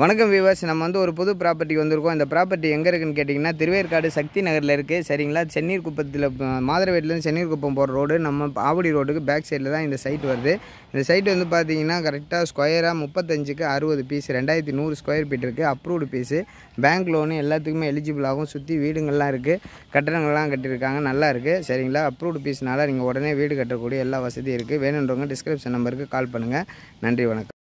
வணக்கம் வியூவர்ஸ் நம்ம வந்து ஒரு புது ப்ராப்பர்ட்டிக்கு வந்திருக்கோம். இந்த ப்ராப்பர்ட்டி எங்கே இருக்குன்னு கேட்டிங்கன்னா திருவேற்காடு சக்தி நகரில் இருக்குது சரிங்களா? சென்னீர் குப்பத்தில் மாதரவேட்டிலேருந்து சென்னீர் குப்பம் போகிற ரோடு நம்ம ஆவடி ரோடுக்கு பேக் சைடில் தான் இந்த சைட் வருது. இந்த சைட் வந்து பார்த்தீங்கன்னா கரெக்டாக ஸ்கொயராக முப்பத்தஞ்சுக்கு அறுபது பீஸ் ரெண்டாயிரத்தி நூறு ஸ்கொயர் ஃபீட் இருக்குது அப்ரூவ்டு பீஸு பேங்க் லோனு எல்லாத்துக்குமே எலிஜிபிள் ஆகும். சுற்றி வீடுங்கள்லாம் இருக்குது கட்டடங்கள்லாம் கட்டியிருக்காங்க. நல்லா இருக்குது சரிங்களா? அப்ரூவ்டு பீஸ்னால நீங்கள் உடனே வீடு கட்டக்கூடிய எல்லா வசதியும் இருக்குது வேணுன்றவங்க டிஸ்கிரிப்ஷன் நம்பருக்கு கால் பண்ணுங்கள் நன்றி வணக்கம்.